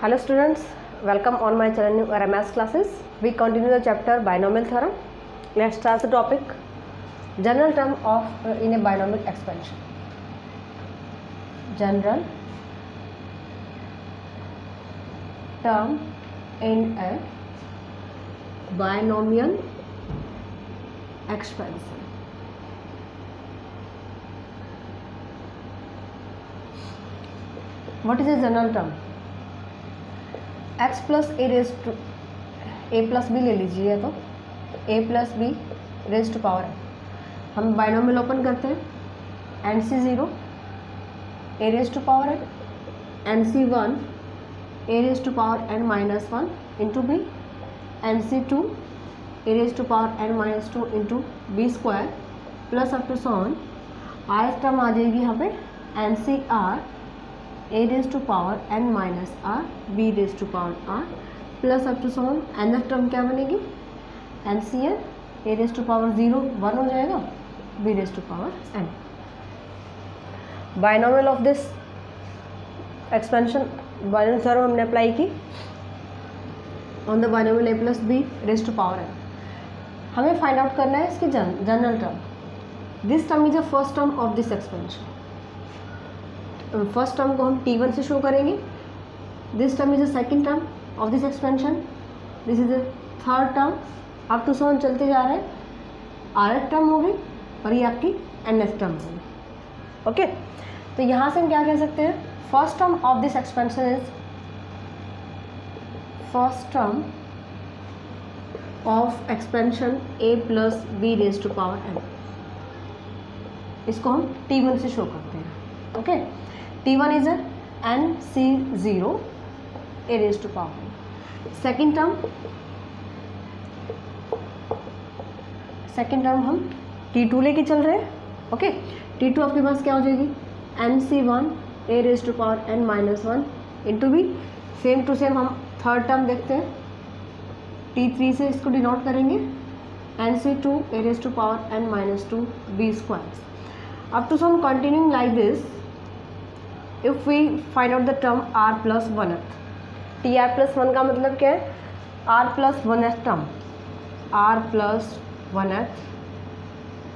Hello students, welcome on my channel New Era Maths Classes. We continue the chapter binomial theorem. Let's start the topic general term of uh, in a binomial expansion. General term in a binomial expansion. What is a general term? X plus a raise to a plus b ले लीजिए तो a plus b raise to power हम binomial open करते हैं n c zero a raise to power है n c one a raise to power n minus one into b n c two a raise to power n minus two into b square plus up to so on ith term आ जाएगी यहाँ पे n c r a raised to power n minus r, b raised to power r plus up to so on nth term क्या बनेगी n c n a raise to power zero one हो जाएगा b raise to power n binomial of this expansion binomial theorem हमने apply की on the binomial a plus b raise to power n हमें find out करना है इसकी general term this term is a first term of this expansion first term को हम T one से show करेंगे this term is the second term of this expansion this is the third term आप तो so चलते जा रहे हैं आर एफ टर्म होगी और ये आपकी एन एफ टर्म होगी ओके तो यहाँ से हम क्या कह सकते हैं first term of this expansion is first term of expansion a plus b raise to power n इसको हम टी वन से शो करते हैं okay okay? T one is n c zero a raise to power second term second term हम T two लेके चल रहे हैं ओके टी टू आपके पास क्या हो जाएगी n c one a raise to power n minus one into b same to same हम थर्ड टर्म देखते हैं टी थ्री से इसको डिनोट करेंगे n c two a raise to power n minus two b square अब to sum continuing like this if we find out the term r plus one th t r plus one का मतलब क्या है r plus one th term r plus one th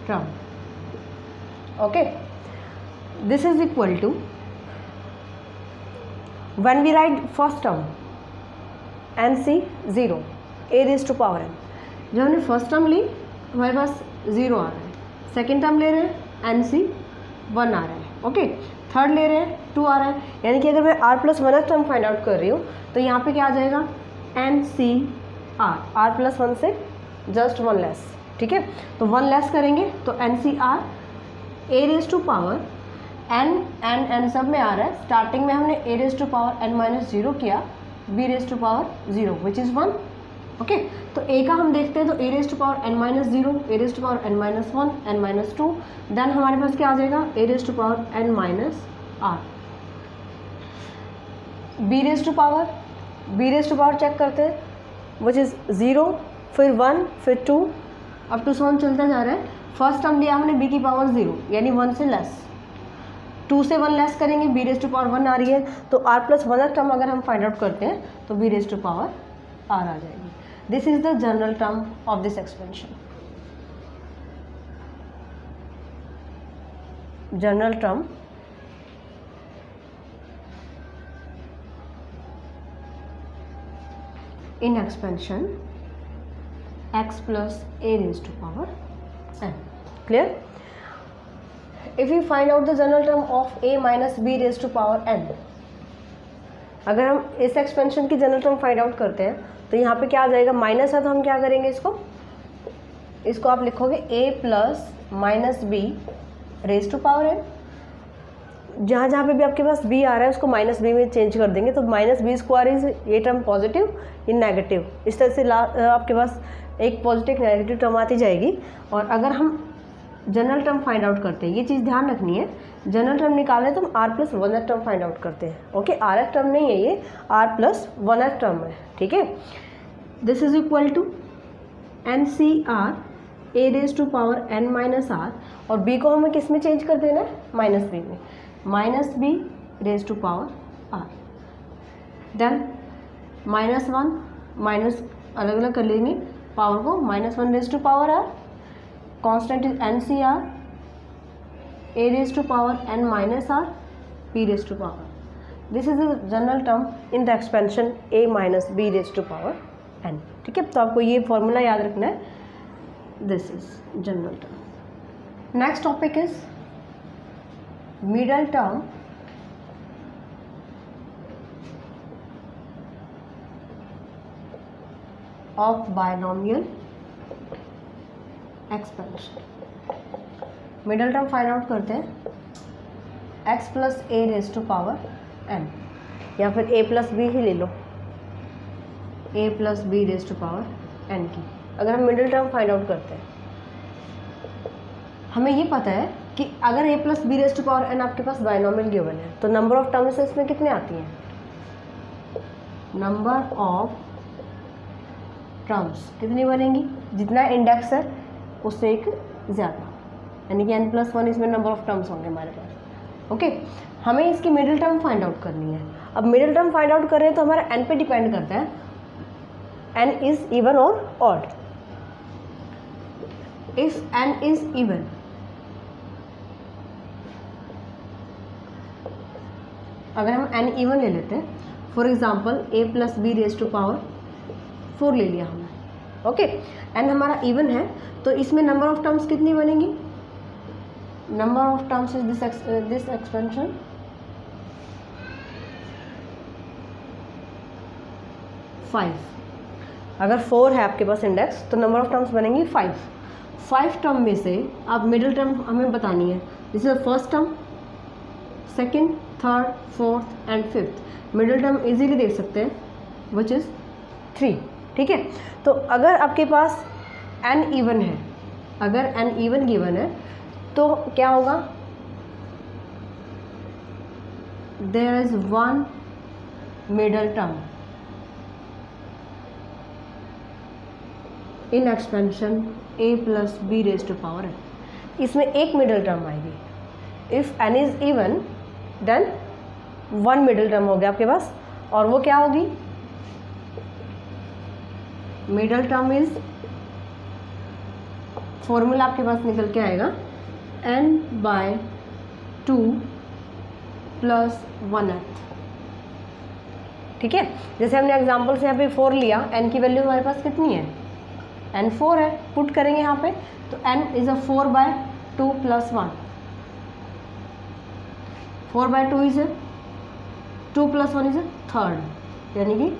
term okay this is equal to we write first term n c zero a raise to power n जब हमने first term ली हमारे पास zero आ रहा है सेकेंड टर्म ले रहे हैं एन सी वन आ रहा है ओके थर्ड ले रहे हैं टू आ रहा है यानी कि अगर मैं r plus one th term find out कर रही हूँ तो यहाँ पे क्या आ जाएगा n c r r plus one से जस्ट वन लेस ठीक है तो वन लेस करेंगे तो n c r a raise to power n n n सब में आ रहा है स्टार्टिंग में हमने a raise to power n minus zero किया b raise to power zero which is one okay तो ए का हम देखते हैं तो a raise to power n minus zero a raise to power n minus one n minus two then हमारे पास क्या आ जाएगा a raise to power n minus r b raise to power b raise to power check करते हैं which is zero फिर one फिर two अब टू सोन चलता जा रहा है फर्स्ट टर्म लिया हमने बी की पावर ज़ीरो यानी वन से लेस टू से वन लेस करेंगे b raise to power one आ रही है तो आर प्लस वन टर्म अगर हम फाइंड आउट करते हैं तो b raise to power r आ जाएगी This is the general term of this expansion. General term in expansion x plus a raised to power n clear if we find out the general term of a minus b raised to power n अगर हम इस expansion की general term find out करते हैं तो यहाँ पे क्या आ जाएगा माइनस है तो हम क्या करेंगे इसको इसको आप लिखोगे a plus minus b raise to power है जहाँ जहाँ पे भी आपके पास बी आ रहा है उसको माइनस बी में चेंज कर देंगे तो माइनस बी स्क्वायर इज ये टर्म पॉजिटिव इन नेगेटिव इस तरह से ला आपके पास एक पॉजिटिव नेगेटिव टर्म आती जाएगी और अगर हम जनरल टर्म फाइंड आउट करते हैं ये चीज़ ध्यान रखनी है जनरल टर्म निकालना है तो हम r plus one th term find out करते हैं ओके आर एफ टर्म नहीं है ये r plus one th term है ठीक है this is equal to n c r a raise to power n minus r और बी को हमें किस में चेंज कर देना है माइनस बी में minus b raise to power r then minus one minus अलग अलग कर लेंगे पावर को minus one raise to power r constant is n c r a raise to power n minus r b raise to power this is a general term in the expansion a minus b raise to power n ठीक है तो आपको ये formula याद रखना है this is general term next topic is middle term of binomial expansion middle term find out करते हैं x plus a raise to power n या फिर ए प्लस बी ही ले लो a plus b raise to power n की अगर हम middle term find out करते हैं हमें ये पता है कि अगर a plus b raise to power n आपके पास बायनॉमिल गिवन है तो नंबर ऑफ टर्म्स इसमें कितने आती हैं नंबर ऑफ टर्म्स कितनी बनेंगी जितना इंडेक्स है उससे एक ज़्यादा यानी कि एन प्लस वन इसमें नंबर ऑफ टर्म्स होंगे हमारे पास ओके हमें इसकी मिडिल टर्म फाइंड आउट करनी है अब मिडिल टर्म फाइंड आउट करें तो हमारा एन पे डिपेंड करता है एन इज इवन और odd if n is even अगर हम एन इवन ले लेते हैं for example a plus b raise to power four ले लिया हमने ओके एन हमारा इवन है तो इसमें नंबर ऑफ टर्म्स कितनी बनेंगी number of terms is this ex uh, this expansion five अगर फोर है आपके पास इंडेक्स तो नंबर ऑफ टर्म्स बनेंगी फाइव फाइव टर्म में से आप मिडिल टर्म हमें बतानी है this is the first term second third fourth and fifth middle term easily देख सकते हैं विच इज़ थ्री ठीक है तो अगर आपके पास एन इवन है अगर एन इवन गिवन है तो क्या होगा there is one middle term in expansion a plus b raise to power है इसमें एक मिडल टर्म आएगी if n is even then one middle term हो गया आपके पास और वो क्या होगी मिडल टर्म इज फॉर्मूला आपके पास निकल के आएगा n by two plus one th ठीक है जैसे हमने एग्जाम्पल से यहाँ पे फोर लिया एन की वैल्यू हमारे पास कितनी है एन फोर है पुट करेंगे यहाँ पे तो n is a four by two plus one four by two is two plus one is third यानी कि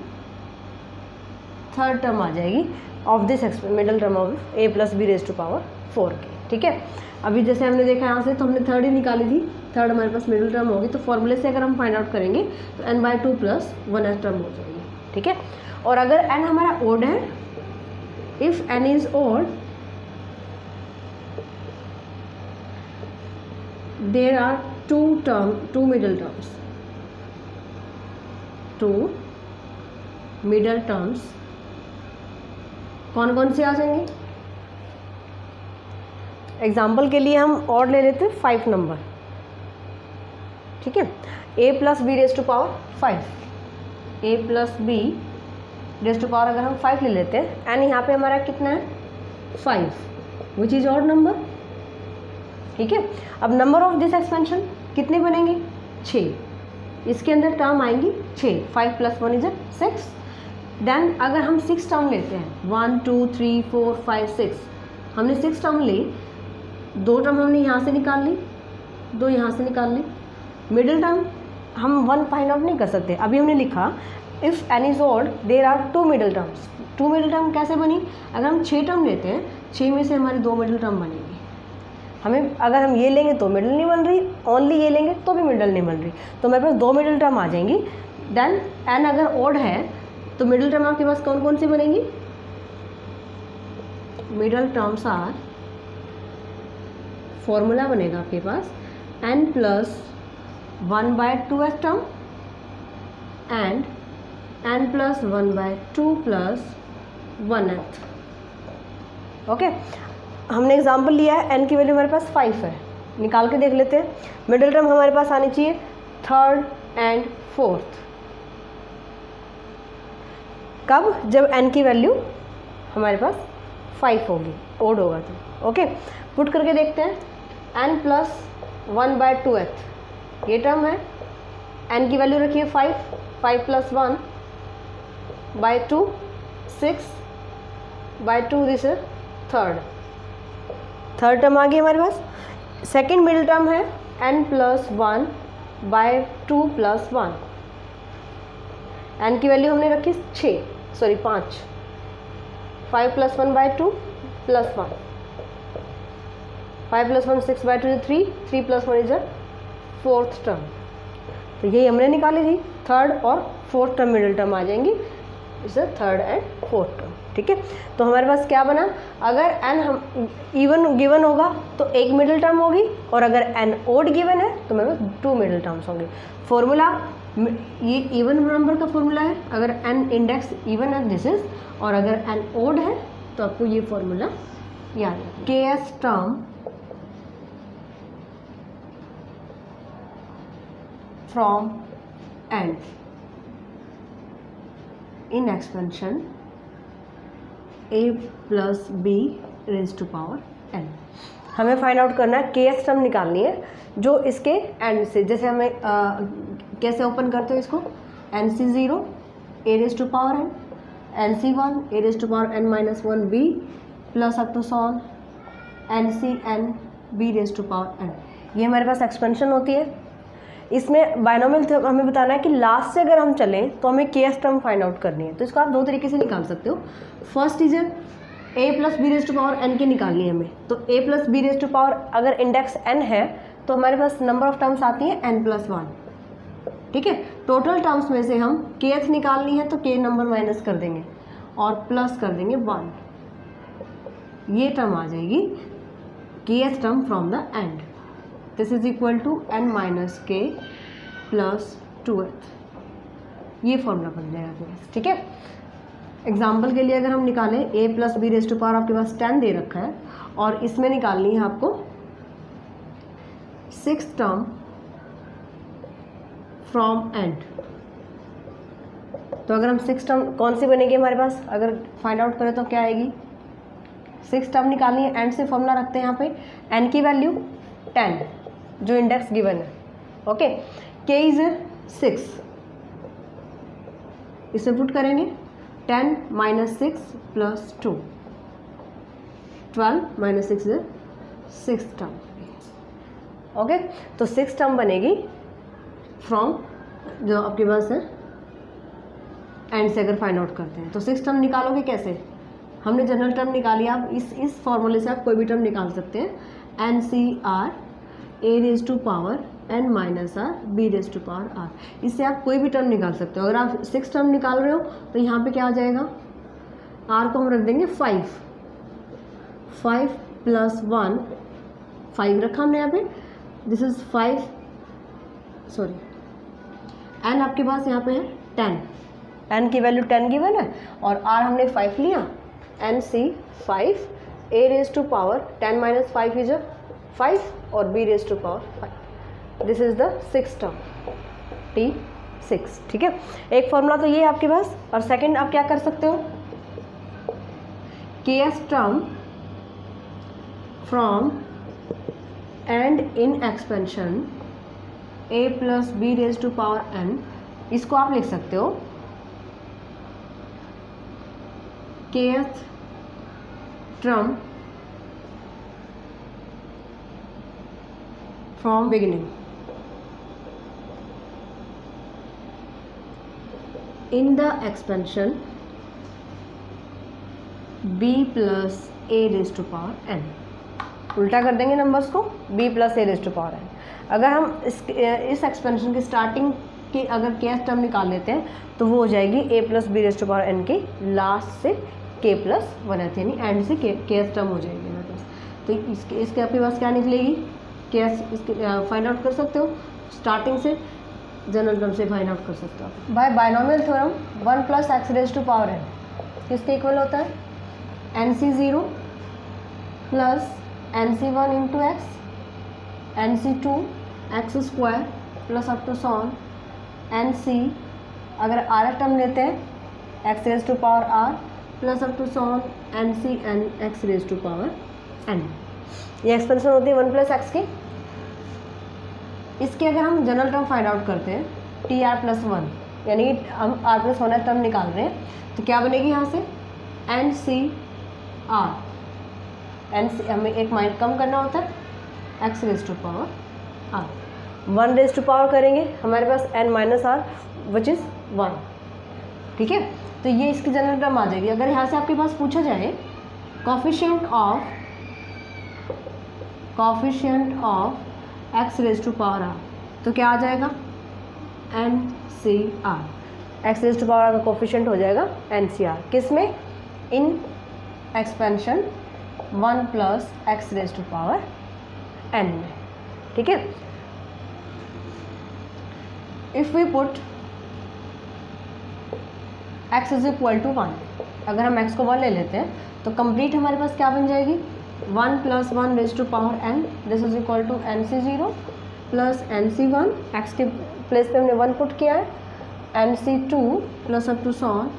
थर्ड टर्म आ जाएगी of this experimental term of a plus b raise to power four के ठीक है अभी जैसे हमने देखा यहाँ से तो हमने थर्ड ही निकाली थी थर्ड हमारे पास मिडिल टर्म होगी तो फॉर्मूले से अगर हम फाइंड आउट करेंगे तो n by two plus one th term हो जाएगी ठीक है और अगर एन हमारा ओड है if n is odd there are two term two middle terms two middle terms कौन कौन से आ जाएंगे एग्ज़ाम्पल के लिए हम और ले लेते हैं फाइव नंबर ठीक है a plus b raise to power five a plus b raise to power अगर हम फाइव ले लेते हैं एंड यहाँ पे हमारा कितना है फाइव विच इज़ और नंबर ठीक है अब नंबर ऑफ दिस एक्सपेंशन कितने बनेंगे छ इसके अंदर टर्म आएंगी छः five plus one is six then अगर हम सिक्स टर्म लेते हैं one two three four five six हमने सिक्स टर्म ली दो टर्म हमने यहाँ से निकाल ली दो यहाँ से निकाल ली मिडिल टर्म हम वन फाइंड आउट नहीं कर सकते अभी हमने लिखा if n is odd there are two middle terms two middle term कैसे बनी अगर हम छः टर्म लेते हैं छः में से हमारी दो मिडिल टर्म बनेगी हमें अगर हम ये लेंगे तो मिडिल नहीं बन रही ओनली ये लेंगे तो भी मिडिल नहीं बन रही तो मेरे पास दो मिडिल टर्म आ जाएंगी देन एन अगर ऑड है तो मिडिल टर्म आपके पास कौन कौन सी बनेंगी मिडल टर्म्स आर फॉर्मूला बनेगा आपके पास n plus one by two th term and n plus one by two plus one th okay हमने एग्जाम्पल लिया है एन की वैल्यू हमारे पास फाइव है निकाल के देख लेते हैं मिडिल टर्म हमारे पास आनी चाहिए थर्ड एंड फोर्थ कब जब एन की वैल्यू हमारे पास फाइव होगी ओड होगा तो ओके पुट करके देखते हैं n plus one by two th ये टर्म है एन की वैल्यू रखिए five five plus one by two six by two this third third term आ गई हमारे पास सेकेंड मिडिल टर्म है n plus one by two plus one n की value हमने रखी छः सॉरी पाँच five plus one by two plus one five plus one six by two three three plus one is a fourth term तो यही हमने निकाली थी थर्ड और फोर्थ टर्म मिडिल टर्म आ जाएंगी is a third and fourth term ठीक है तो हमारे पास क्या बना अगर एन हम इवन गिवन होगा तो एक मिडिल टर्म होगी और अगर एन ओड गिवन है तो मेरे पास टू मिडिल टर्म्स होंगे फॉर्मूला ये इवन नंबर का फॉर्मूला है अगर एन इंडेक्स इवन है दिस इज और अगर एन ओड है तो आपको ये फॉर्मूला याद है k th term from and in expansion a plus b raise to power n हमें फाइंड आउट करना है के एस टर्म निकालनी है जो इसके एंड से जैसे हमें आ, कैसे ओपन करते हो इसको n c zero a raise to power n n c one a raise to power n minus one b plus up to so on n c n b raise to power n ये हमारे पास expansion होती है इसमें बायनोमिल theorem हमें बताना है कि लास्ट से अगर हम चलें तो हमें k S term find out करनी है तो इसको आप दो तरीके से निकाल सकते हो first is a plus b raised to power n की निकालनी है हमें तो a plus b raised to power अगर इंडेक्स एन है तो हमारे पास नंबर ऑफ टर्म्स आती हैं एन प्लस वन ठीक है टोटल टर्म्स में से हम के एथ निकालनी है तो के नंबर माइनस कर देंगे और प्लस कर देंगे वन ये टर्म आ जाएगी k th term from the end this is equal to n minus k plus twelfth ये फॉर्मूला बन जाएगा आपके पास ठीक है एग्जाम्पल के लिए अगर हम निकालें a plus b raised to power आपके पास टेन दे रखा है और इसमें निकालनी है आपको सिक्स टर्म फ्रॉम एंड तो अगर हम सिक्स टर्म कौन सी बनेगी हमारे पास अगर फाइंड आउट करें तो क्या आएगी सिक्स टर्म निकालनी है एंड से फॉर्मूला रखते हैं यहाँ पे एन की वैल्यू टेन जो इंडेक्स गिवन है ओके के इज सिक्स इसे पुट करेंगे ten minus six plus two twelve minus six six term okay तो सिक्स टर्म बनेगी फ्रॉम जो आपके पास है एंड से अगर फाइंड आउट करते हैं तो सिक्स टर्म निकालोगे कैसे हमने जनरल टर्म निकाली आप इस इस फॉर्मूले से आप कोई भी टर्म निकाल सकते हैं n c r a raise to power n minus r b raise to power r इससे आप कोई भी टर्म निकाल सकते हो अगर आप सिक्स टर्म निकाल रहे हो तो यहाँ पे क्या आ जाएगा आर को हम रख देंगे five five plus one five रखा हमने यहाँ पे this is five sorry n आपके पास यहाँ पे है टेन एन की वैल्यू टेन गिवन है और आर हमने फाइव लिया n c five a raise to power ten minus five is a 5 और b raise to power 5 this is the six term t six ठीक है एक फॉर्मूला तो ये है आपके पास और सेकंड आप क्या कर सकते हो k th term from end in expansion a plus b raise to power n इसको आप लिख सकते हो k th term from beginning in the expansion b plus a raised to power n उल्टा कर देंगे नंबर्स को b plus a raised power n अगर हम इस इस एक्सपेंशन की स्टार्टिंग की अगर के टर्म निकाल लेते हैं तो वो हो जाएगी a plus b raised power n के लास्ट से k प्लस वन एथ यानी एंड से के टर्म हो जाएगी हमारे पास तो।, तो इसके इसके आपके पास क्या निकलेगी केस उसके फाइंड आउट कर सकते हो स्टार्टिंग से जनरल टर्म से फाइंड आउट कर सकते हो by binomial theorem one plus x raise to power n किसके इक्वल होता है n c zero plus n c one into x n c two x square plus up to so on n c अगर r term लेते हैं x raise to power r plus up to so on n c n x raise to power n ये expansion होती है one plus x की इसके अगर हम जनरल टर्म फाइंड आउट करते हैं टी आर प्लस वन यानी हम आर प्लस वन टर्म निकाल रहे हैं तो क्या बनेगी यहाँ से n c r n c हमें एक माइंड कम करना होता है x raise to power r one raise to power करेंगे हमारे पास n minus r which is one ठीक है तो ये इसकी जनरल टर्म आ जाएगी अगर यहाँ से आपके पास पूछा जाए coefficient of coefficient of x raise to power r तो क्या आ जाएगा n c r x raise to power r का कॉफिशियंट हो जाएगा एन सी आर किस में in expansion one plus x raise to power n में ठीक है if we put x is equal to one अगर हम एक्स को वन ले लेते हैं तो कंप्लीट हमारे पास क्या बन जाएगी one plus one raise to power n this is equal to n c zero plus n c one x के प्लेस पे हमने वन पुट किया है n c two plus up to so on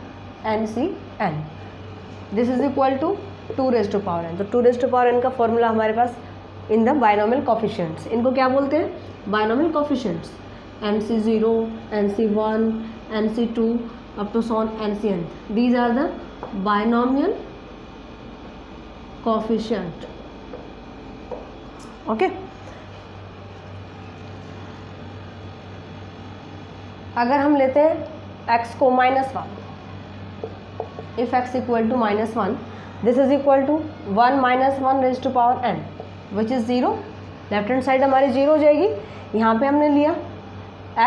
n c n this is equal to two raise to power n तो two raise to power n का formula हमारे पास in the बायनॉमल coefficients इनको क्या बोलते हैं binomial coefficients n c zero n c one n c two up to so on n c n these are the binomial coefficient okay okay? अगर हम लेते हैं x को minus one if x equal to minus one this is equal to one minus one raise to power n which is zero left hand side हमारी zero हो जाएगी यहाँ पे हमने लिया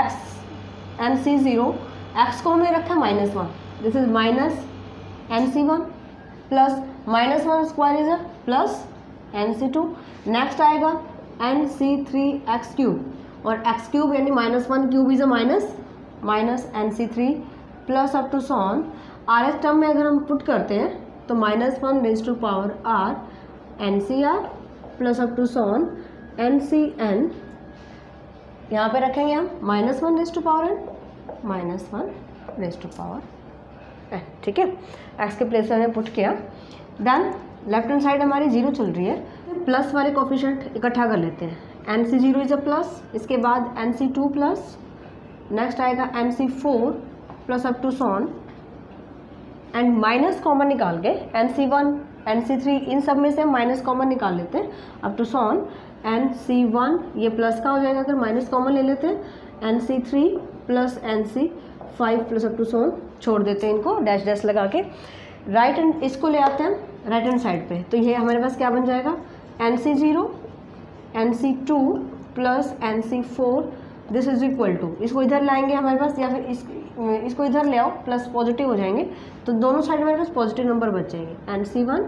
x m c zero x को हमने रखा minus one this is minus m c one plus minus one square is plus n c two next आएगा n c three x cube और एक्स क्यूब यानी minus one cube is a minus minus n c three plus up to so on r th term में अगर हम put करते हैं तो minus one raise to power r n c r plus up to so on n c n यहाँ पे रखेंगे हम minus one raise to power n minus one raise to power ठीक है एक्स के प्लेस हमने पुट किया then left hand side हमारी जीरो चल रही है प्लस वाले कॉफिशेंट इकट्ठा कर लेते हैं n c zero is a plus इसके बाद n c two plus next आएगा n c four plus up to so on and minus common निकाल के n c one n c three इन सब में से हम माइनस कॉमन निकाल लेते हैं up to so on n c one ये प्लस का हो जाएगा अगर माइनस कॉमन ले लेते हैं n c three plus n c five plus up to seven छोड़ देते हैं इनको डैश डैश लगा के राइट एंड इसको ले आते हैं हम राइट हैंड साइड पे तो ये हमारे पास क्या बन जाएगा n c zero n c two plus n c four this is equal to इसको इधर लाएंगे हमारे पास या फिर इस इसको इधर ले आओ प्लस पॉजिटिव हो जाएंगे तो दोनों साइड हमारे पास पॉजिटिव नंबर बच जाएंगे n c one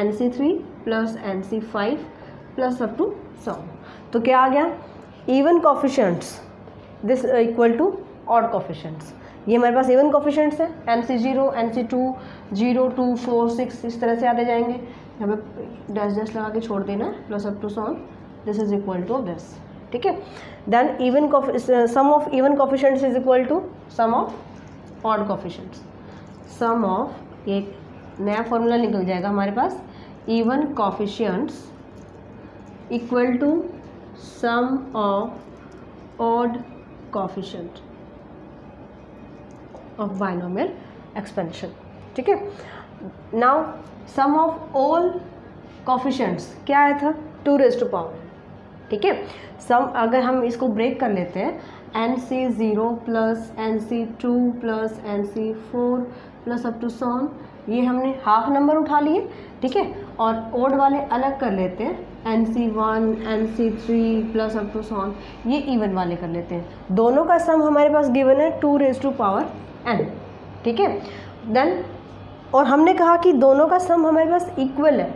n c three plus n c five plus up to seven तो क्या आ गया even coefficients this equal to odd coefficients ये हमारे पास एवन कॉफिशेंट्स हैं n c zero n c two zero two four six इस तरह से आते जाएंगे यहाँ पे डैश डैश लगा के छोड़ देना plus up to so on this is equal to this ठीक है then even sum of even coefficients is equal to sum of odd coefficients sum of एक नया फॉर्मूला निकल जाएगा हमारे पास even coefficients equal to sum of odd coefficient of binomial expansion ठीक है now sum of all coefficients क्या आया था टू रेज टू पावर ठीक है सम अगर हम इसको ब्रेक कर लेते हैं n C zero plus n C two plus n C four plus up to so on ये हमने हाफ नंबर उठा लिए ठीक है और ओड वाले अलग कर लेते हैं n C one n C three plus up to so on ये इवन वाले कर लेते हैं दोनों का सम हमारे पास गिवन है two raise to power n ठीक है देन और हमने कहा कि दोनों का सम हमारे पास इक्वल है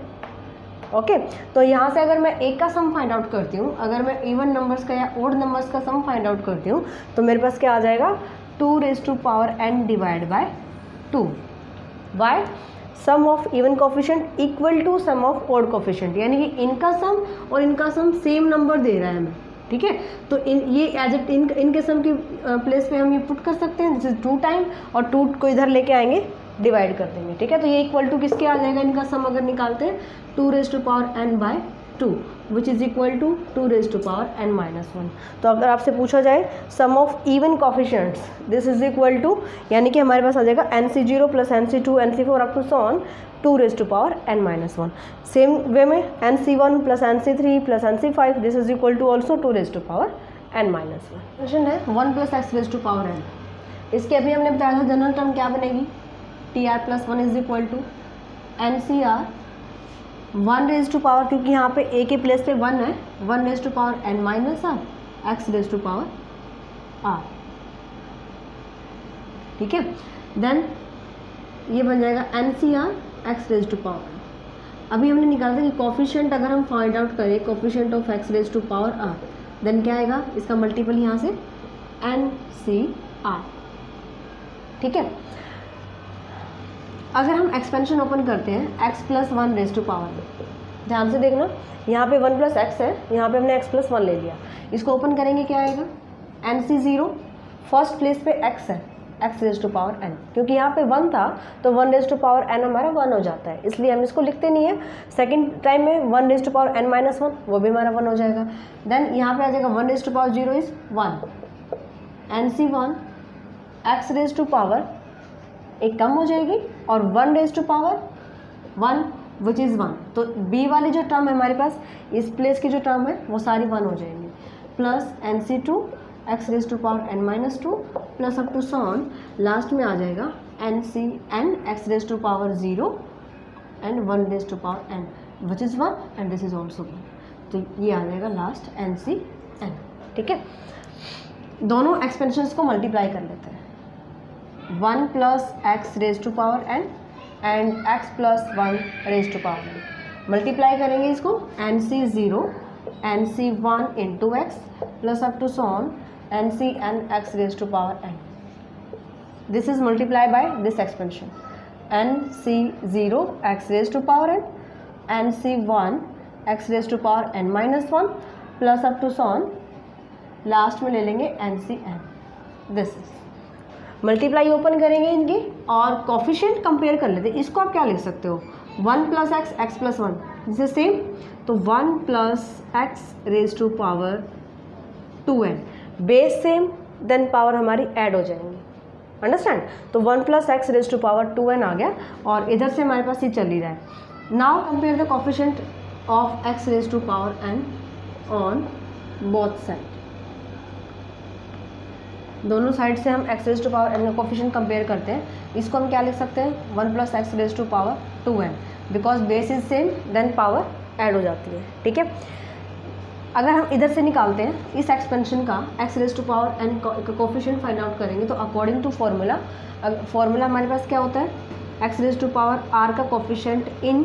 ओके तो यहाँ से अगर मैं एक का सम फाइंड आउट करती हूँ अगर मैं इवन नंबर्स का या ओड नंबर्स का सम फाइंड आउट करती हूँ तो मेरे पास क्या आ जाएगा two raise to power n divide by two by sum of even coefficient equal to sum of odd coefficient यानी कि इनका सम और इनका सम सेम नंबर दे रहा है हमें ठीक है तो इन ये एज ए इन इन किस्म की प्लेस पे हम ये पुट कर सकते हैं दिस इज टू टाइम और टू को इधर लेके आएंगे डिवाइड कर देंगे ठीक है तो ये इक्वल टू किसके आ जाएगा इनका सम अगर निकालते हैं two raise to power n by two which is equal to two raise to power n minus one तो अगर आपसे पूछा जाए sum of even coefficients this is equal to यानी कि हमारे पास आ जाएगा n C zero plus n C two n C four up to so on two raise to power n minus one same way में n C one plus n C three plus n C five this is equal to also two raise to power n minus one question है one plus x raise to power n इसके अभी हमने बताया था general term क्या बनेगी T r plus one is equal to n C r one raise to power क्योंकि यहाँ पे ए के प्लेस पे वन है one raise to power n minus r x raise to power r ठीक है देन ये बन जाएगा n C r x raise to power अभी हमने निकाला था कि कॉफिशियंट अगर हम फाइंड आउट करें coefficient of x raise to power r then क्या आएगा इसका मल्टीपल यहाँ से एन सी आर ठीक है अगर हम एक्सपेंशन ओपन करते हैं x plus one raise to power ध्यान से देखना यहाँ पे वन प्लस एक्स है यहाँ पे हमने एक्स प्लस वन ले लिया इसको ओपन करेंगे क्या आएगा n C zero first place पे एक्स है x raise to power n क्योंकि यहाँ पे वन था तो one raise to power n हमारा वन हो जाता है इसलिए हम इसको लिखते नहीं है सेकेंड टाइम में one raise to power n minus one वो भी हमारा वन हो जाएगा देन यहाँ पे आ जाएगा one raise to power zero is one n C one x raise to power एक कम हो जाएगी और one raise to power one which is one तो बी वाली जो टर्म है हमारे पास इस प्लेस की जो टर्म है वो सारी वन हो जाएंगी plus n C two x raise to power n minus two plus up to so on last में आ जाएगा n C n x raise to power zero and one raise to power n which is one and this is also one तो ये आ जाएगा last n C N ठीक है दोनों एक्सपेंशन को मल्टीप्लाई कर लेते हैं one plus x raise to power n and x plus one raise to power n multiply करेंगे इसको n C zero n C one into x plus up to so on n C n x raise to power n this is multiply by this expansion n C zero x raise to power n n C one x raise to power n minus one plus up to so on last में ले लेंगे n C n this is multiply open करेंगे इनकी और coefficient compare कर लेते इसको आप क्या लिख सकते हो one plus x x plus one this same तो one plus x raise to power two n base same then power हमारी ऐड हो जाएंगी अंडरस्टैंड तो one plus x raise to power two n आ गया और इधर से हमारे पास ये चल ही रहा है now compare the coefficient of x raise to power n on both side दोनों साइड से हम x raise to power n का कॉफिशेंट कंपेयर करते हैं इसको हम क्या लिख सकते हैं one plus x raise to power two n because base is same then power add हो जाती है ठीक है अगर हम इधर से निकालते हैं इस एक्सपेंशन का x raise raise to power and coefficient find out करेंगे तो अकॉर्डिंग टू फार्मूला फार्मूला हमारे पास क्या होता है x raise raise to power r का coefficient in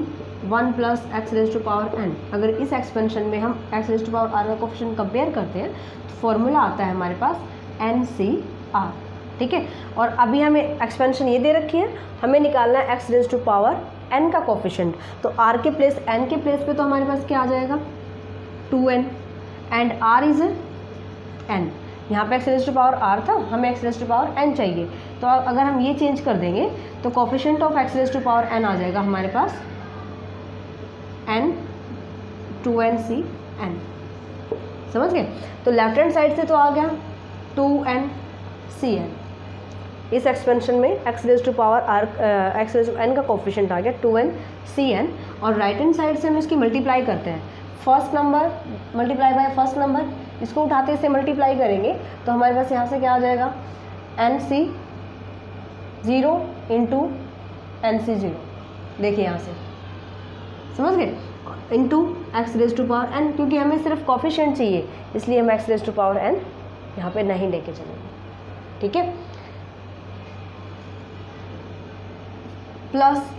one plus x raise to power n अगर इस एक्सपेंशन में हम x raise raise to power r का कोफिशियंट कंपेयर करते हैं तो फार्मूला आता है हमारे पास एन सी आर ठीक है और अभी हमें एक्सपेंशन ये दे रखी है हमें निकालना है x raise to power n का कोफिशियंट तो आर के प्लेस एन के प्लेस पे तो हमारे पास क्या आ जाएगा two n and r is n यहाँ पे एक्स टू पावर आर था हमें एक्स टू पावर एन चाहिए तो अगर हम ये चेंज कर देंगे तो coefficient of x to power n आ जाएगा हमारे पास n two n C n समझ गए तो लेफ्ट हैंड साइड से तो आ गया टू एन सी एन इस एक्सपेंशन में x to power r x to n का कॉफिशेंट आ गया टू एन सी एन और राइट हैंड साइड से हम इसकी मल्टीप्लाई करते हैं first number multiply by first number इसको उठाते इसे मल्टीप्लाई करेंगे तो हमारे पास यहाँ से क्या आ जाएगा n C zero into n C zero देखिए यहाँ से समझ गए into x raise to power n क्योंकि हमें सिर्फ कॉफिशेंट चाहिए इसलिए हम x raise to power n यहाँ पे नहीं लेके चलेंगे ठीक है प्लस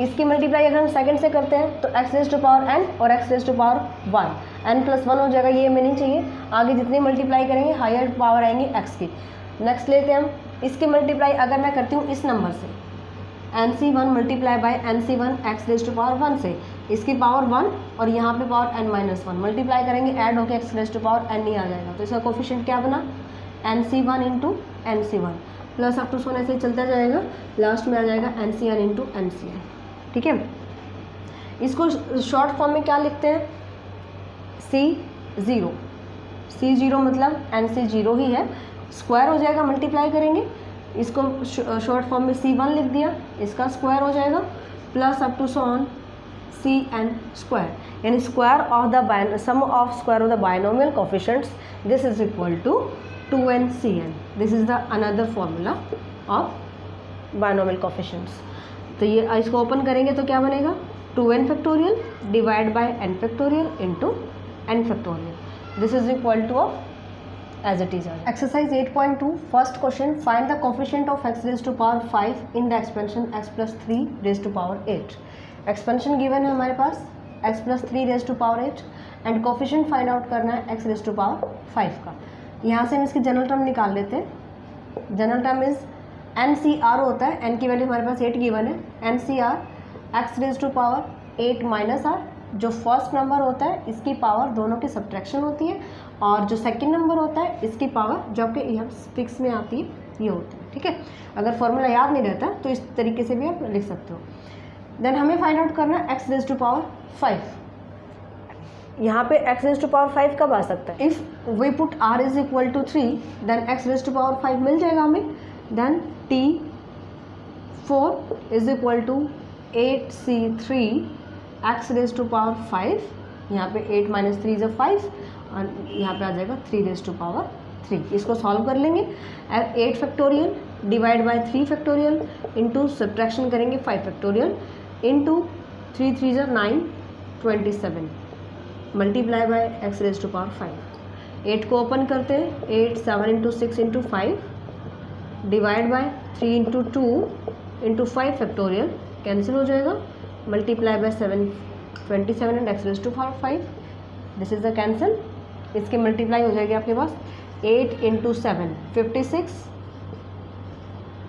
इसकी मल्टीप्लाई अगर हम सेकंड से करते हैं तो x raise to power n और x raise to power one n plus one हो जाएगा ये हमें नहीं चाहिए आगे जितनी मल्टीप्लाई करेंगे हायर पावर आएंगे एक्स की नेक्स्ट लेते हैं हम इसकी मल्टीप्लाई अगर मैं करती हूँ इस नंबर से n C one multiply by n C one x raise to power one से इसकी पावर वन और यहाँ पे power n minus one multiply करेंगे ऐड होकर x raise to power n नहीं आ जाएगा तो इसका कोफिशियंट क्या बना n C one into n C one plus up to so on से चलता जाएगा लास्ट में आ जाएगा n C n into n C n ठीक है इसको शॉर्ट फॉर्म में क्या लिखते हैं सी ज़ीरो सी जीरो मतलब एन सी जीरो ही है स्क्वायर हो जाएगा मल्टीप्लाई करेंगे इसको शॉर्ट फॉर्म में सी वन लिख दिया इसका स्क्वायर हो जाएगा plus up to so on C n square यानी square of the sum of square of the binomial coefficients this is equal to two n C n this is the another formula of binomial coefficients तो ये इसको open करेंगे तो क्या बनेगा two n factorial divide by n factorial into n factorial this is equal to of as it is exercise eight point two first question find the coefficient of x raise to power five in the expansion x plus three raise to power eight expansion given है हमारे पास x plus three raise to power eight and coefficient find out करना है x raise to power five का यहाँ से हम इसकी general term निकाल लेते हैं general term is n C r होता है एन की वैल्यू हमारे पास एट गिवन है n C r x raise to power eight minus r जो फर्स्ट नंबर होता है इसकी पावर दोनों की सब्ट्रैक्शन होती है और जो सेकंड नंबर होता है इसकी पावर जो आपके यहाँ फिक्स में आती है ये होती है ठीक है अगर फॉर्मूला याद नहीं रहता तो इस तरीके से भी आप लिख सकते हो देन हमें फाइंड आउट करना है x raise to power five यहाँ पे x raise to power five कब आ सकता है if we put r is equal to three then x raise to power five मिल जाएगा हमें then T four is equal to eight C three x raise to power five यहाँ पे eight minus three is a five और यहाँ पे आ जाएगा three raise to power three इसको सॉल्व कर लेंगे eight factorial divide by three factorial into subtraction करेंगे five factorial into three three जो nine twenty seven multiply by x raise to power five eight को ओपन करते हैं eight seven into six into five divide by three into two into five factorial cancel हो जाएगा multiply by seven twenty seven and raise to for five this is the cancel इसके multiply हो जाएगी आपके पास eight into seven fifty six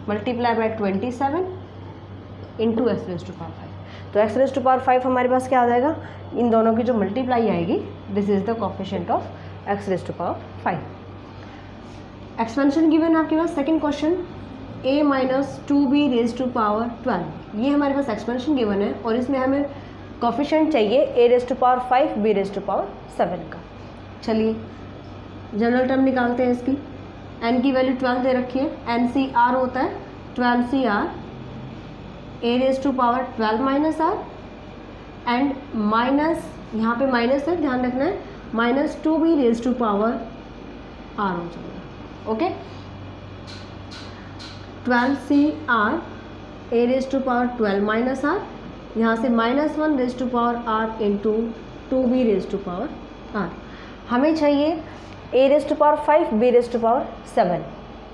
multiply by twenty seven into x raise to for five तो x raise to power five हमारे पास क्या आ जाएगा इन दोनों की जो मल्टीप्लाई आएगी this is the coefficient of x raise to power five expansion given आपके पास second question a minus two b raise to power twelve ये हमारे पास एक्सपेंशन गिवन है और इसमें हमें कॉफिशेंट चाहिए a raise to power five b raise to power seven का चलिए जनरल टर्म निकालते हैं इसकी एन की वैल्यू ट्वेल्व दे रखी है एन सी आर होता है twelve C r a raise to power twelve minus r and minus यहाँ पे माइनस है ध्यान रखना है minus two b raise to power r हो जाएगा okay twelve C r a raise to power twelve minus r यहाँ से minus one raise to power r two two b raise to power r हमें चाहिए a raise to power five b raise to power seven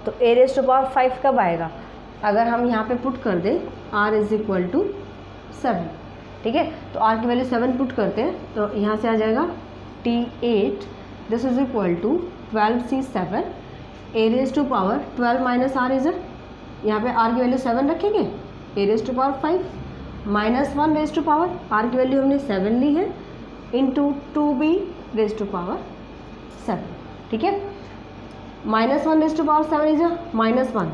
तो a raise to power five कब आएगा अगर हम यहाँ पे पुट कर दें r is equal to seven ठीक है तो आर की वैल्यू सेवन पुट करते हैं तो यहाँ से आ जाएगा T eight this is equal to twelve C seven a raise to power twelve minus r is यहाँ पे आर की वैल्यू सेवन रखेंगे a raise to power five minus one raise to power r की value हमने seven ली है into two b raise to power seven ठीक है minus one raise to power seven इज़र minus one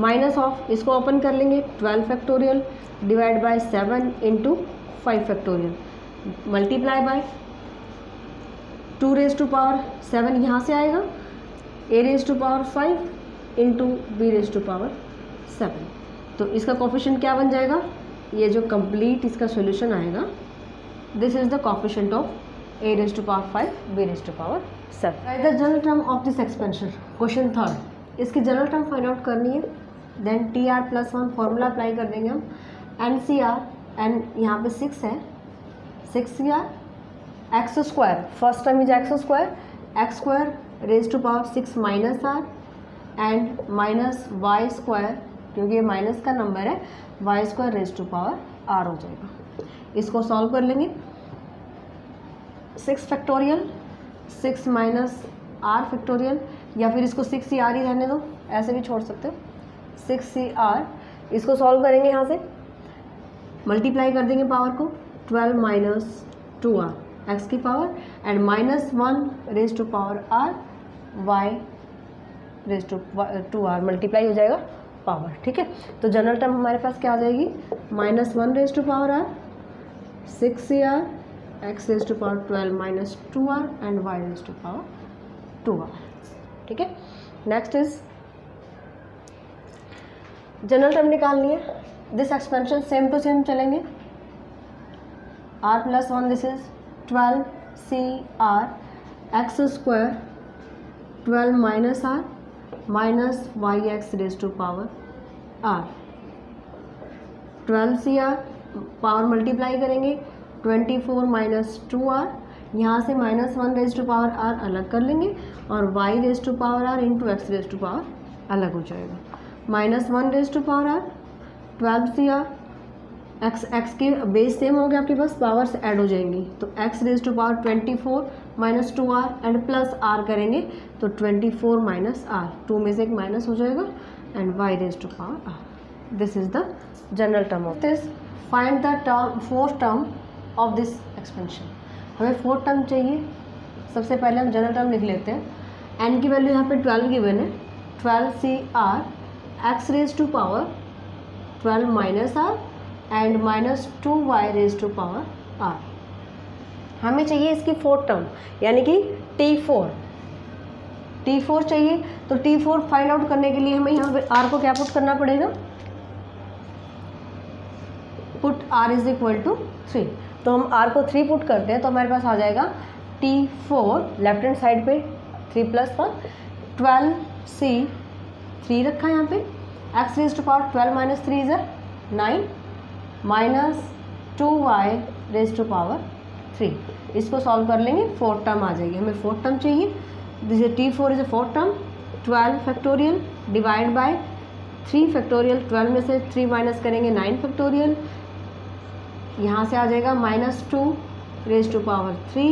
minus of इसको open कर लेंगे twelve factorial divide by seven into five factorial multiply by two raise to power seven यहाँ से आएगा a raise to power five into b raise to power seven तो इसका coefficient क्या बन जाएगा ये जो कंप्लीट इसका सॉल्यूशन आएगा this is the coefficient of a raise to power five b raise to power seven the general term of this expansion question third इसकी जनरल टर्म फाइंड आउट करनी है then T r plus one formula apply कर देंगे हम N C R N यहाँ पे six है six C r x square first term is x square x square raise to power six minus r and minus y square क्योंकि ये minus का number है y square raise to power r हो जाएगा इसको solve कर लेंगे six factorial six minus r factorial या फिर इसको सिक्स सी आर ही रहने दो ऐसे भी छोड़ सकते हो सिक्स सी आर इसको सॉल्व करेंगे यहाँ से मल्टीप्लाई कर देंगे पावर को twelve minus two r x की power and minus one raise to power r y raise to two r multiply हो जाएगा पावर ठीक है तो जनरल टर्म हमारे पास क्या आ जाएगी minus one raise to power r six C r x raise to power twelve minus two r and y raise to power two r ठीक है नेक्स्ट इज जनरल टर्म निकालनी है this expansion same to same चलेंगे r plus one this is twelve C r x square twelve minus r minus y x raise to power r twelve C r power multiply करेंगे twenty four minus two r यहाँ से minus one raise to power r अलग कर लेंगे और y raise to power r into x raise to power अलग हो जाएगा minus one raise to power r twelve C r x x के बेस सेम हो गया आपके पास पावर्स ऐड हो जाएंगी तो x raise to power twenty four minus two r and plus r करेंगे तो twenty four minus r two में से एक माइनस हो जाएगा and y raise to power r this is the general term of this find the term fourth term of this expansion हमें fourth term चाहिए सबसे पहले हम जनरल टर्म लिख लेते हैं एन की वैल्यू यहाँ पे ट्वेल्व गिवन है twelve C r x raise to power twelve minus r and minus two y raise to power r हमें चाहिए इसकी फोर्थ टर्म यानी कि टी फोर टी फोर चाहिए तो टी फोर फाइंड आउट करने के लिए हमें यहाँ पे आर को क्या पुट करना पड़ेगा put r is equal to three तो हम आर को थ्री पुट करते हैं तो हमारे पास आ जाएगा T four left hand side पे three plus one twelve C three रखा है यहाँ पे x raise to power twelve minus three इज़र nine minus two y raise to power three इसको सॉल्व कर लेंगे फोर्थ टर्म आ जाएगी हमें फोर्थ टर्म चाहिए जैसे T four is a fourth term twelve factorial divide by three factorial twelve में से थ्री माइनस करेंगे नाइन फैक्टोरियल यहाँ से आ जाएगा minus two raise to power three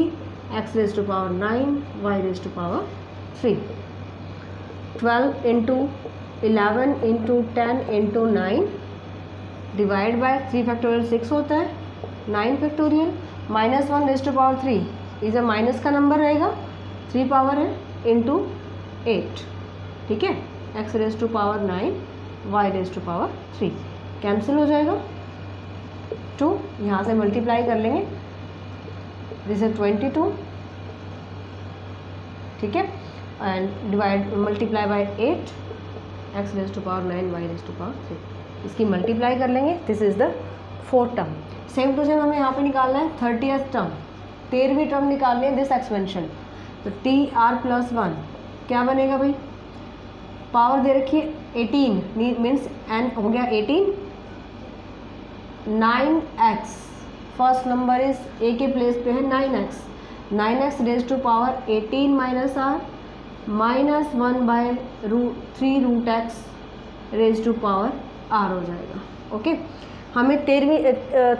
x raise to power nine y raise to power three twelve into eleven into ten into nine divide by three factorial six होता है nine factorial minus one raised power three is a minus का number रहेगा three power है into eight ठीक है x raise to power nine y raise to power three cancel हो जाएगा two यहाँ से मल्टीप्लाई कर लेंगे दिस इज ट्वेंटी टू ठीक है and divide multiply by eight x raised to power nine y raise to power three इसकी multiply कर लेंगे this is the fourth term same to same हमें यहाँ पे निकालना है थर्टीथ टर्म तेरहवीं टर्म निकालनी है दिस एक्सपेंशन तो टी आर प्लस वन क्या बनेगा भाई पावर दे रखी है एटीन मीन्स एन हो गया eighteen nine x first number is a के प्लेस पे है nine x nine x raise to power eighteen minus r minus one by रू three root x raise to power r हो जाएगा okay हमें तेरहवीं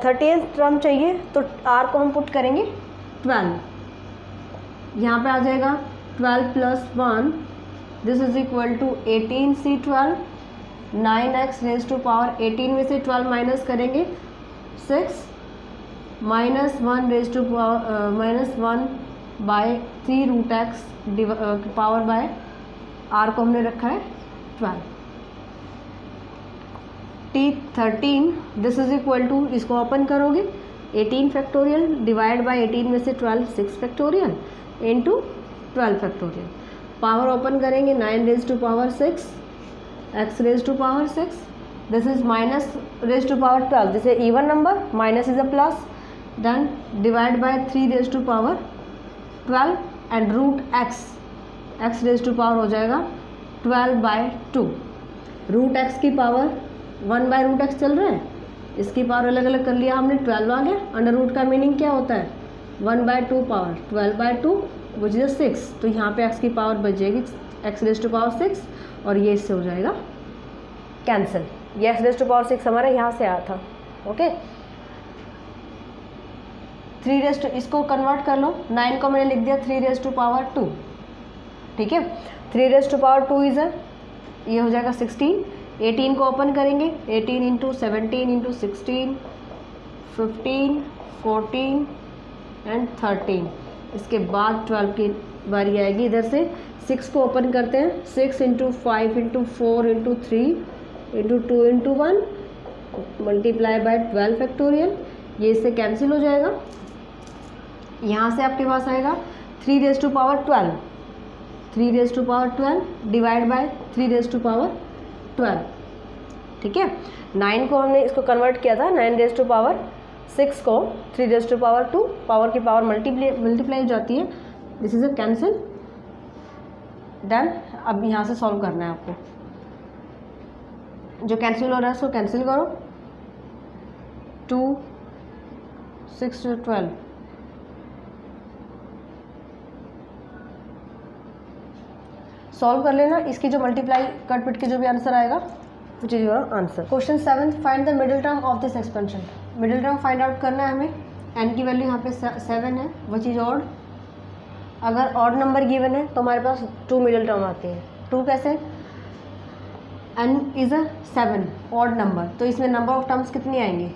थर्टीन टर्म चाहिए तो आर को हम पुट करेंगे ट्वेल्व यहाँ पे आ जाएगा twelve plus one this is equal to eighteen C twelve nine x raise to power eighteen में से ट्वेल्व माइनस करेंगे six minus one raise to power minus one by three root x power by r को हमने रखा है twelve T thirteen this is equal to इसको open करोगे eighteen factorial divide by eighteen में से twelve six factorial into twelve factorial power open करेंगे nine raise to power six x raise to power six this is minus raise to power twelve this a number minus is a plus then divide by three raise to power twelve and root x x raise to power हो जाएगा twelve by two root x की power one by root x चल रहा है इसकी power अलग अलग कर लिया हमने ट्वेल्व आ गया अंडर रूट का मीनिंग क्या होता है one by two power twelve by two which is six तो यहाँ पे एक्स की पावर बच जाएगी x raise to power six और ये इससे हो जाएगा कैंसिल ये x raise to power six हमारा यहाँ से आया था ओके थ्री रेज टू इसको कन्वर्ट कर लो नाइन को मैंने लिख दिया three raise to power two ठीक है three raise to power two is ये हो जाएगा सिक्सटीन एटीन को ओपन करेंगे eighteen into seventeen into sixteen fifteen fourteen and thirteen इसके बाद ट्वेल्व की बारी आएगी इधर से सिक्स को ओपन करते हैं six into five into four into three into two into one multiply by twelve factorial ये इससे कैंसिल हो जाएगा यहाँ से आपके पास आएगा three raise to power twelve three raise to power twelve divide by three raise to power twelve ठीक है नाइन को हमने इसको कन्वर्ट किया था nine raise to power six को three raise to power two power की पावर मल्टीप्लाई मल्टीप्लाई हो जाती है this is a cancel done अब यहाँ से सॉल्व करना है आपको जो कैंसिल हो रहा है उसको कैंसिल करो two six two twelve solve कर लेना इसकी जो मल्टीप्लाई कट पिट के जो भी आंसर आएगा which is your answer question seven find the middle term of this expansion middle term find out करना है हमें एन की वैल्यू यहाँ पे सेवन है विच इज़ ऑर्ड अगर ऑर्ड नंबर गिवन है तो हमारे पास टू मिडिल टर्म आते हैं टू कैसे N is a seven odd number तो इसमें नंबर ऑफ टर्म्स कितनी आएंगे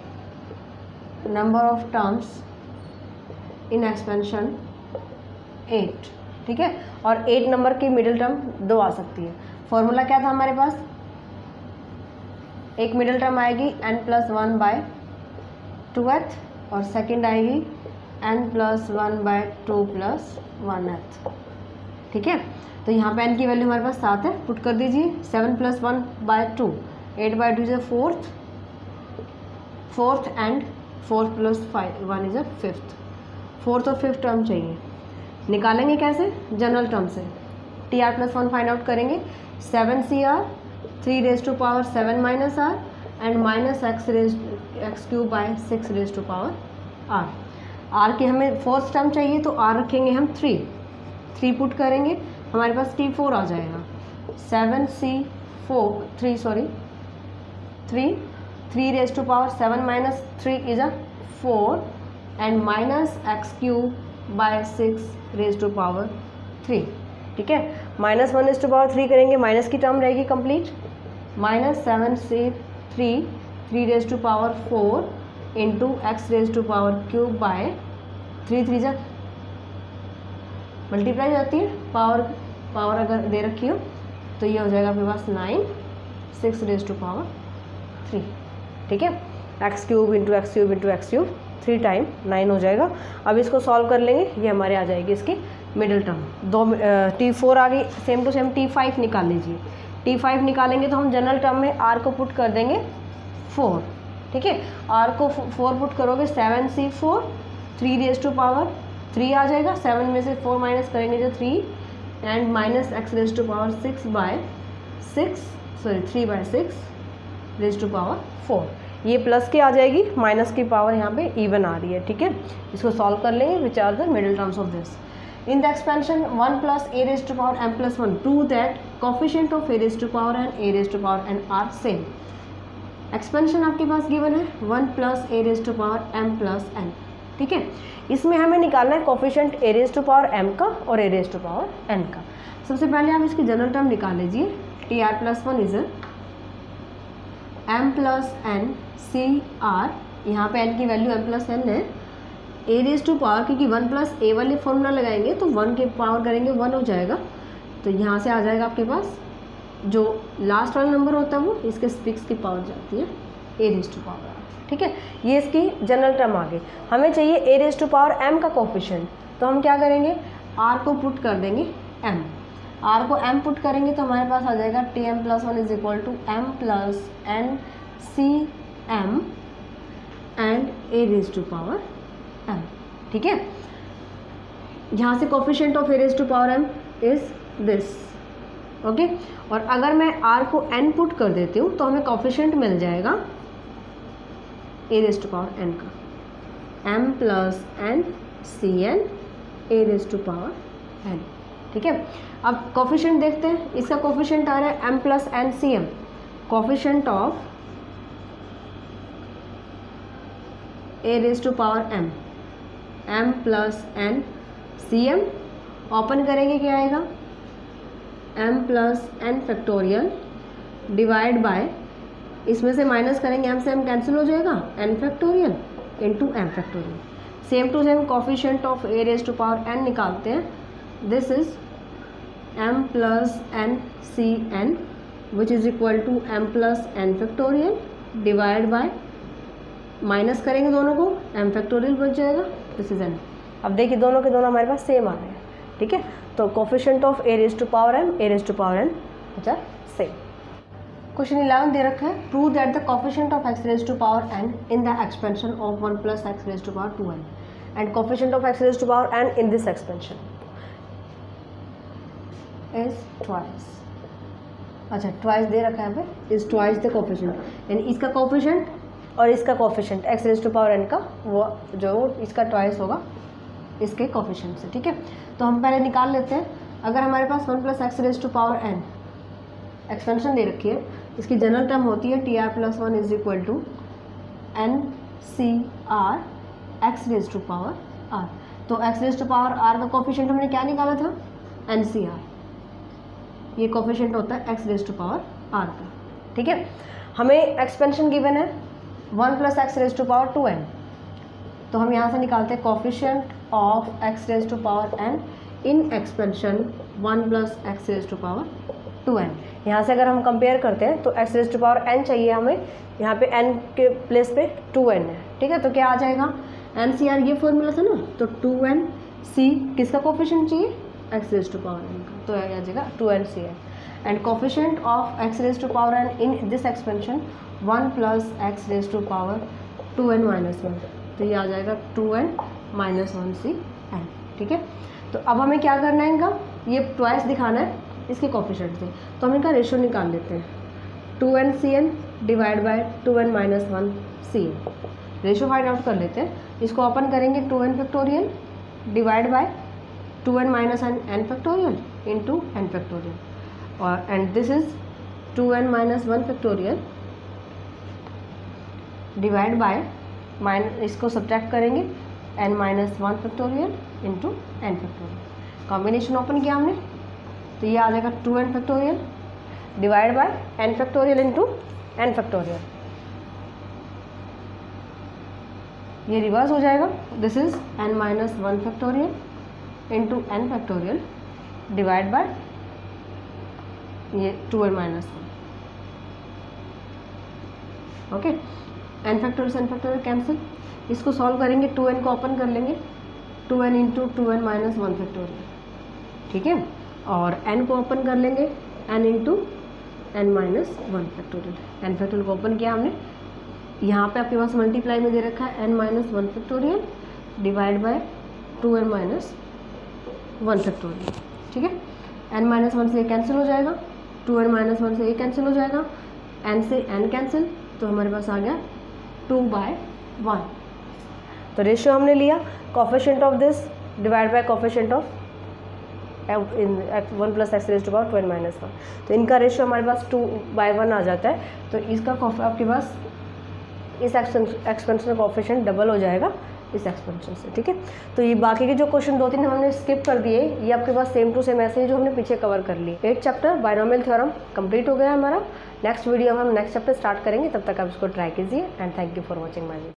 number of terms in expansion eight ठीक है और एट नंबर की मिडिल टर्म दो आ सकती है फॉर्मूला क्या था हमारे पास एक मिडिल टर्म आएगी N plus one by two th और सेकंड आएगी N plus one by two plus one th ठीक है तो यहाँ पे एन की वैल्यू हमारे पास सात है पुट कर दीजिए seven plus one by two eight by two is a fourth fourth and fourth plus five one is a fifth fourth और फिफ्थ टर्म चाहिए निकालेंगे कैसे जनरल टर्म से T R plus one find out करेंगे seven C R three raise to power seven minus R and minus X raise X cube by six raise to power R R के हमें fourth term चाहिए तो r रखेंगे हम three three put करेंगे हमारे पास टी फोर आ जाएगा seven C four three sorry three three raise to power seven minus three is a four and minus X cube by six raise to power three ठीक है minus one raise to power three करेंगे minus की term रहेगी complete minus seven से three three raise to power four into X raise to power cube by three three जब multiply जाती है power power अगर दे रखी हो तो ये हो जाएगा आपके पास nine six raise to power three ठीक है X cube into X cube into X cube three time nine हो जाएगा अब इसको सॉल्व कर लेंगे ये हमारे आ जाएगी इसकी मिडिल टर्म दो टी फोर आ गई same to same T five निकाल लीजिए टी फाइव निकालेंगे तो हम जनरल टर्म में आर को पुट कर देंगे फोर ठीक है आर को फोर पुट करोगे seven C four three raise to power three आ जाएगा सेवन में से फोर माइनस करेंगे जो three and minus X raise to power six by six sorry three by six raise to power four ये plus की आ जाएगी माइनस की पावर यहाँ पे इवन आ रही है ठीक है इसको सॉल्व कर लेंगे which are the middle terms of this in the expansion one plus A raise to power M plus one to that coefficient of A raise to power and A raise to power n are same expansion आपके पास given है one plus A raise to power M plus N ठीक है इसमें हमें निकालना है coefficient A raise to power M का और A raise to power N का सबसे पहले आप इसकी जनरल टर्म निकाल लीजिए T R plus one is M plus N C R यहाँ पे एन की वैल्यू एम प्लस एन है ए रेज टू पावर क्योंकि वन प्लस ए वाले फॉर्मूला लगाएंगे तो वन के पावर करेंगे वन हो जाएगा तो यहाँ से आ जाएगा आपके पास जो लास्ट वाला नंबर होता है वो इसके स्पिक्स की पावर जाती है ए रेज टू पावर ठीक है ये इसकी जनरल टर्म आ गई हमें चाहिए a raise to power m का कोफिशन तो हम क्या करेंगे आर को पुट कर देंगे एम आर को एम पुट करेंगे तो हमारे पास आ जाएगा T M plus one is equal to M plus N C M and A raise to power M ठीक है यहाँ से coefficient of A raise to power M is this okay और अगर मैं आर को एन पुट कर देती हूँ तो हमें कॉफिशेंट मिल जाएगा A raise to power N का M plus N C N A raise to power N ठीक है अब कॉफिशेंट देखते हैं इसका कॉफिशेंट आ रहा है M plus N C M coefficient of A raise to power M M plus N C M open करेंगे क्या आएगा M plus N factorial divide by इसमें से माइनस करेंगे एम से एम कैंसिल हो जाएगा N factorial into M factorial same to same coefficient of A raise to power N निकालते हैं this is M plus N C N which is equal to M plus N factorial divide by minus करेंगे दोनों को m factorial बच जाएगा this is n अब देखिए दोनों के दोनों हमारे पास सेम आ रहे हैं ठीक है तो coefficient of A raise to power M A raise to power N which are same question eleven दे रखा है prove that the coefficient of X raise to power N in the expansion of one plus X raise to power two N and coefficient of X raise to power N in this expansion is twice अच्छा twice दे रखा है हमें is twice the coefficient यानी इसका coefficient और इसका coefficient X raise to power N का वो जो इसका ट्वाइस होगा इसके कॉफिशेंट से ठीक है तो हम पहले निकाल लेते हैं अगर हमारे पास one plus x raise to power n expansion दे रखी है इसकी जनरल टर्म होती है T r plus one is equal to n C r x raise to power r तो x raise to power r का कॉफिशेंट हमने क्या निकाला था एन सी आर ये कॉफिशेंट होता है X raise to power R का ठीक है हमें एक्सपेंशन गिवन है one plus X raise to power two n तो हम यहाँ से निकालते हैं coefficient of x raise to power n in expansion one plus x raise to power two n यहाँ से अगर हम कंपेयर करते हैं तो x raise to power n चाहिए हमें यहाँ पे एन के प्लेस पे टू एन है ठीक है तो क्या आ जाएगा एन सी आर ये फॉर्मूला था ना तो टू एन सी किसका कोफिशेंट चाहिए X raise to power N तो आ जाएगा two N C N and coefficient of X raise to power N in this expansion one plus X raise to power two N minus one तो ये आ जाएगा two N minus one C N ठीक है तो अब हमें क्या करना है इनका ये ट्वाइस दिखाना है इसके कॉफिशेंट से तो हम इनका रेशो निकाल लेते हैं two N C N divide by two N minus one C N ratio find out कर लेते हैं इसको ओपन करेंगे two N factorial divide by two N minus N N factorial into N factorial और and this is two N minus one factorial divide by minus इसको subtract करेंगे N minus one factorial into N factorial combination open किया हमने तो ये आ जाएगा two N factorial divide by N factorial into N factorial ये reverse हो जाएगा this is N minus one factorial into N factorial divide by ये two N minus one okay N factorial N factorial cancel इसको solve करेंगे two N को open कर लेंगे two N into two N minus one factorial ठीक है और N को ओपन कर लेंगे N into N minus one factorial N factorial को ओपन किया हमने यहाँ पे आपके पास मल्टीप्लाई में दे रखा है N minus one factorial divide by two N minus one factorial ठीक है एन माइनस वन से ए कैंसिल हो जाएगा टू एन माइनस वन से ए कैंसिल हो जाएगा एन से एन कैंसिल तो हमारे पास आ गया टू बाय वन तो रेशियो हमने लिया coefficient of this divide by coefficient of in one plus X raise rest to N minus one तो इनका रेशियो हमारे पास टू बाय वन आ जाता है तो इसका आपके पास इस एक्सपेंशन का ऑफिशेंट डबल हो जाएगा इस एक्सपेंशन से ठीक है तो ये बाकी के जो क्वेश्चन दो तीन हमने स्किप कर दिए ये आपके पास सेम टू सेम ऐसे ही जो हमने पीछे कवर कर लिए eight chapter binomial theorem complete हो गया हमारा नेक्स्ट वीडियो हम नेक्स्ट चैप्टर स्टार्ट करेंगे तब तक आप इसको ट्राई कीजिए and thank you for watching my